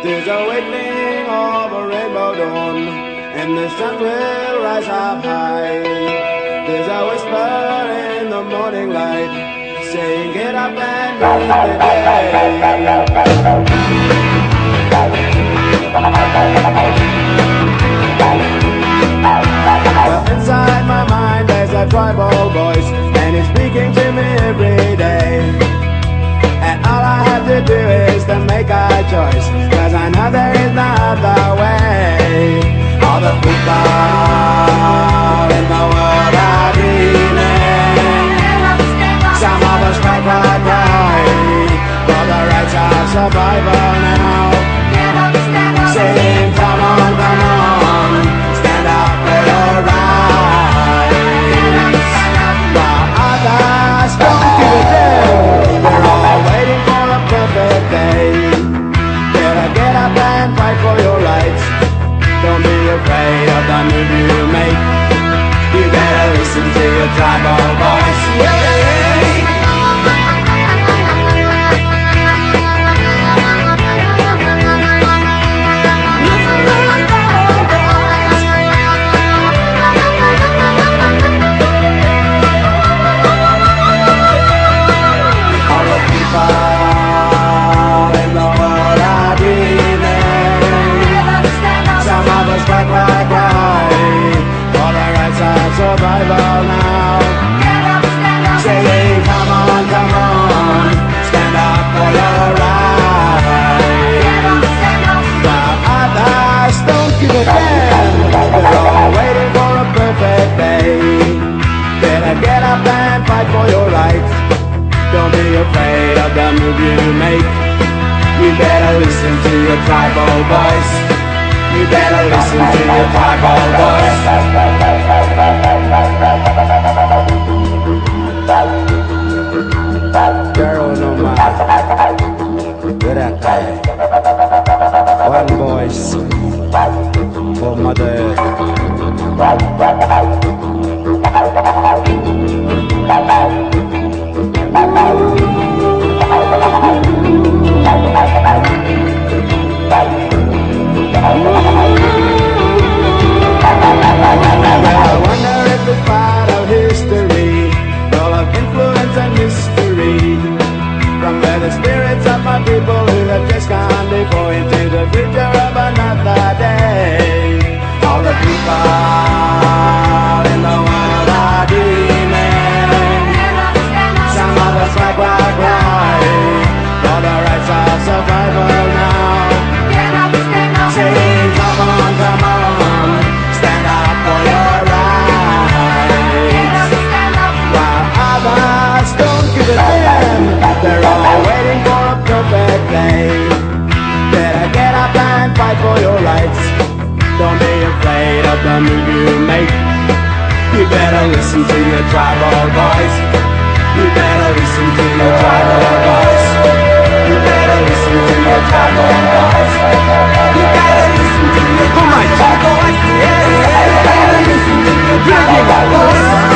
There's a awakening of a rainbow dawn, and the sun will rise up high. There's a whisper in the morning light, saying, Get up and meet the day. Well, inside my mind there's a tribal voice, the move you make. You better listen to your tribal. Yeah. Oh survival now. Saying, come on, come on, stand up for your others don't give a damn, they're all waiting for a perfect day. Better get up and fight for your rights. Don't be afraid of the move you make. You better listen to your tribal voice. You better listen to your tribal voice. One voice for Mother. Listen to your tribal voice. You better listen to your tribal voice. You better listen to your tribal voice. You better listen to your tribal voice. You better listen to your tribal voice.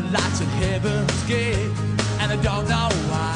the lights in heaven's gate, and I don't know why.